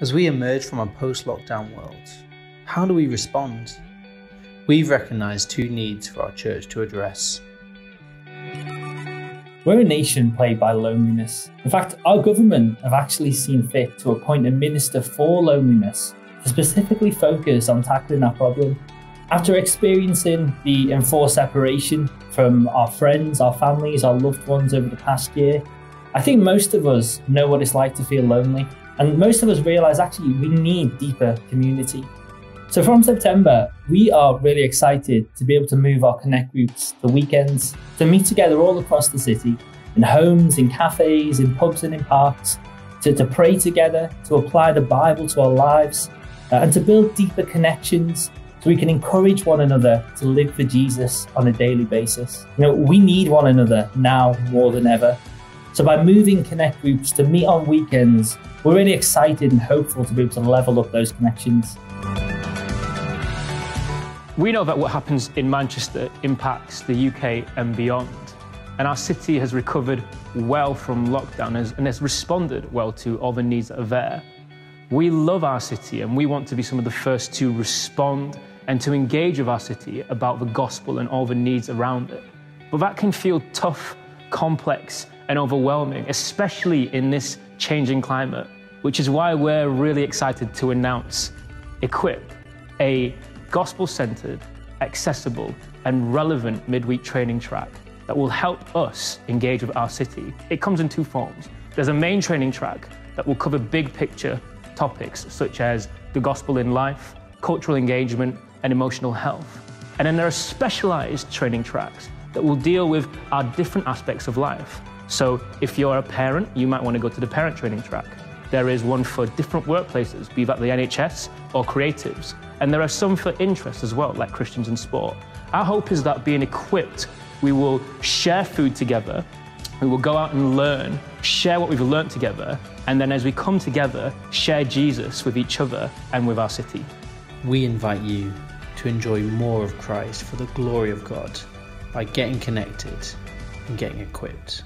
As we emerge from a post lockdown world, how do we respond? We've recognised two needs for our church to address. We're a nation plagued by loneliness. In fact, our government have actually seen fit to appoint a minister for loneliness to specifically focus on tackling that problem. After experiencing the enforced separation from our friends, our families, our loved ones over the past year, I think most of us know what it's like to feel lonely. And most of us realise actually we need deeper community. So from September, we are really excited to be able to move our Connect groups to weekends, to meet together all across the city, in homes, in cafes, in pubs, and in parks, to, to pray together, to apply the Bible to our lives, uh, and to build deeper connections so we can encourage one another to live for Jesus on a daily basis. You know, we need one another now more than ever. So by moving Connect groups to meet on weekends, we're really excited and hopeful to be able to level up those connections. We know that what happens in Manchester impacts the UK and beyond. And our city has recovered well from lockdown and has responded well to all the needs that are there. We love our city and we want to be some of the first to respond and to engage with our city about the gospel and all the needs around it. But that can feel tough, complex, and overwhelming, especially in this changing climate, which is why we're really excited to announce Equip, a gospel centered, accessible, and relevant midweek training track that will help us engage with our city. It comes in two forms. There's a main training track that will cover big picture topics such as the gospel in life, cultural engagement, and emotional health. And then there are specialized training tracks that will deal with our different aspects of life. So if you're a parent, you might want to go to the parent training track. There is one for different workplaces, be that the NHS or creatives. And there are some for interests as well, like Christians in sport. Our hope is that being equipped, we will share food together, we will go out and learn, share what we've learned together, and then as we come together, share Jesus with each other and with our city. We invite you to enjoy more of Christ for the glory of God by getting connected and getting equipped.